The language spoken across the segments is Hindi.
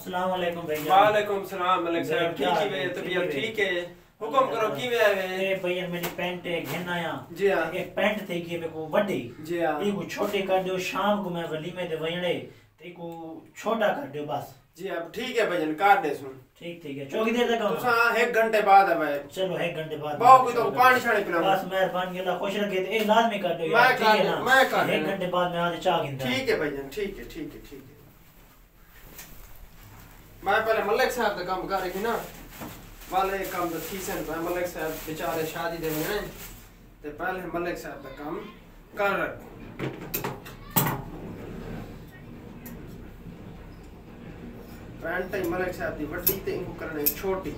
अस्सलाम वालेकुम भैया वालेकुम सलाम मलिक साहब ठीक ही वे है? तबीयत ठीक है हुक्म करो किवें आवे ए भैया मेरी पैंट है घिन आया। जी हाँ। एक पैंट थी कि मेरे को वड्डी। जी हाँ। ये को छोटे कर दियो शाम को मैं वलीमे दे ते को छोटा कर दियो बस। जी अब ठीक है भजन काट दे सुन ठीक ठीक है। चौकी देर तक तुसा? एक घंटे बाद आवे। चलो एक घंटे बाद तो पानी पिलाओ। बस मेहरबानी अल्लाह खुश रखे। ए लाजमी कर दियो मैं यार ठीक है कर- ना? मैं कर एक घंटे बाद मैं आज चाह ठीक है भजन ठीक है ठीक है ठीक है। मैं पहले मलिक साहब का काम कर रही ना। वाले काम तो थी सन मैं मलिक साहब बेचारे शादी दे में ते पहले मलिक साहब का काम कर रख। पैंट ही मलिक साहब दी वड्डी ते इनको करने छोटी।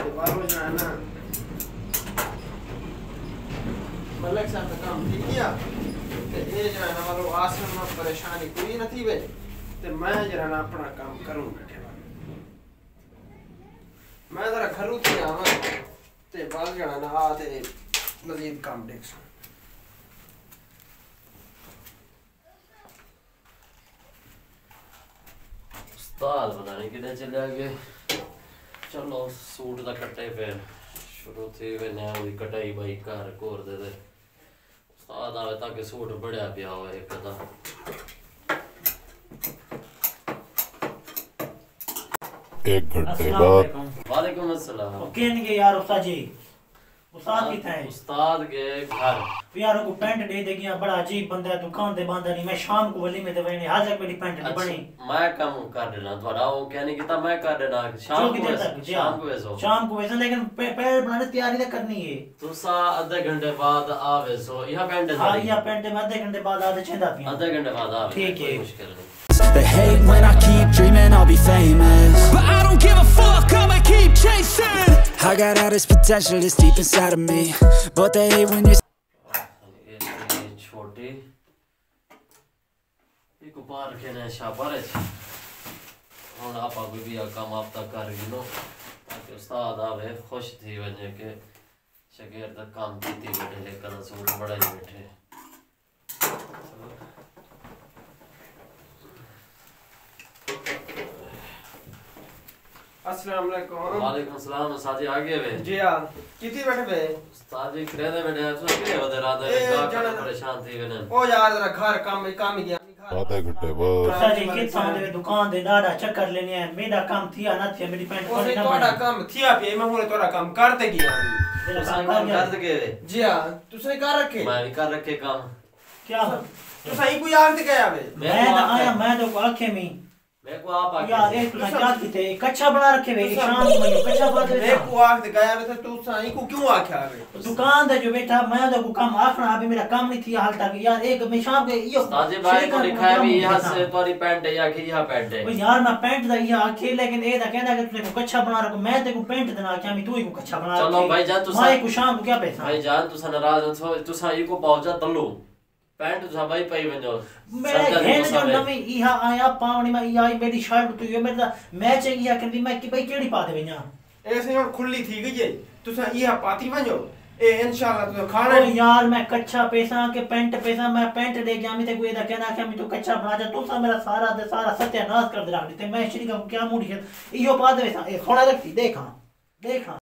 ते बालो जो है ना। मलिक साहब का काम ठीक किया। ते ये जो है ना वालो आसन में परेशानी कोई नहीं थी वे। ते मैं जरा ना अपना काम करूँ बैठे वाला मैं जरा घरू थी आवा ते बाल जाना ना ते मजीद काम देख सो। उस्ताद पता नहीं किधर चले गए। चलो, सूट दा कट्टे फिर। शुरू थी मैंने हुई कटाई भाई घर घोर दे दे। उस्ताद आवे ताकि सूट बढ़िया पिया हो पता। एक घंटे बाद। वालेकुम। वालेकुम अस्सलाम। ओ केन के यार उस्ताद जी? उस्ताद किथे है उस्ताद के घर। यारों को पैंट दे देगी यहाँ बड़ा अजीब बंदा है दुकान दे बंदा नहीं मैं शाम को वली में दे वही आज तक मेरी पैंट नहीं बनी। अच्छा, मैं काम कर देना थोड़ा वो कहने की था मैं कर देना शाम को वैसे- शाम हाँ। को वैसो। शाम को वैसा लेकिन पे- बनाने तैयारी तो करनी है। तुसा आधे घंटे बाद आवे सो यह हाँ पैंट में आधे घंटे बाद आधे छेदा पिया। आधे घंटे बाद आवे ठीक है। मुश्किल नहीं। They hate when I keep dreaming I'll be famous. I got all this potential that's deep inside of me But they hate when you're ਇਹ ਛੋਟੀ ਇੱਕ ਪਾਰ ਕੇ ਨੇ ਸ਼ਾਬਾਰੇ ਚ ਹੁਣ ਆਪਾਂ ਕੋਈ ਵੀ ਆ ਕੰਮ ਆਪ ਤੱਕ ਕਰ ਗਈ ਨੋ ਤਾਂ ਕਿ ਉਸਤਾਦ ਆਵੇ ਖੁਸ਼ ਥੀ ਵਜੇ ਕਿ ਸ਼ਗਿਰ ਦਾ ਕੰਮ ਕੀਤੀ ਬੈਠੇ ਲੇਕਿਨ ਸੂਟ ਬੜਾ ਹੀ ਬੈਠੇ अस्सलाम वालेकुम। वालेकुम सलाम साजी आ गए वे। जी हाँ कितनी बैठे बे उस्ताद जी करे दे बैठे सो के रात ए, का परेशान थी वे ओ यार जरा घर काम काम ही गया आधे घंटे बाद। उस्ताद जी कित सामने दुकान दे दादा चक्कर लेने हैं? मेरा काम थिया ना थिया मेरी पैंट उसे ना तोड़ा बनी। काम थिया पे मैं हुने तोड़ा काम करते गया मेरा काम काम कर कर दे वे। जी हाँ तुसने कर रखे? मैं कर रखे काम। क्या? तू सही कोई आग ते गया बे मैं तो आया मैं तो आखे में। मैं को आप आके यार एक तुम क्या कीते कच्चा बना रखे वे शाम को मैं कच्चा बना दे मैं को आग ते गया बे तो तू सही को क्यों आख्या बे दुकान दे जो बैठा मैं तो को काम आखना अभी मेरा काम नहीं थी हाल तक। यार एक मैं शाम के यो ताजे भाई को लिखा है भी यहाँ। से तुम्हारी पैंट है या कि यहाँ पैंट है। ओ यार मैं पैंट दा ये आखे लेकिन ए दा कहना कि तूने को कच्चा बना रखो। मैं ते को पैंट देना क्या मैं तू ही को कच्चा बना चलो भाई जान, तू मैं सा- को शाम को क्या पैसा? भाई जान तुसा नाराज़ हो तो तुसा ई को पहुँचा तल्लू। पैंट तुसा भाई पई वञो मेरे घेन जो नवी इहा आया पावनी में इहा आई मेरी शर्ट तू ये मेरा मैच है इहा कहंदी मैं कि भाई केड़ी पा दे वञा ऐसे और खुली थी गई है। तू सही ये पाती वजो ए इंशाल्लाह तू खाना ओ यार मैं कच्चा पैसा के पैंट पैसा मैं पैंट दे गया मैं ते को एदा कहना कि मैं तो कच्चा बना जा तू सा मेरा सारा दे सारा सत्यानाश कर दे रख दे मैं श्री का क्या मूडी है इहो पा दे सा। ए खोड़ा रखती देखा देखा।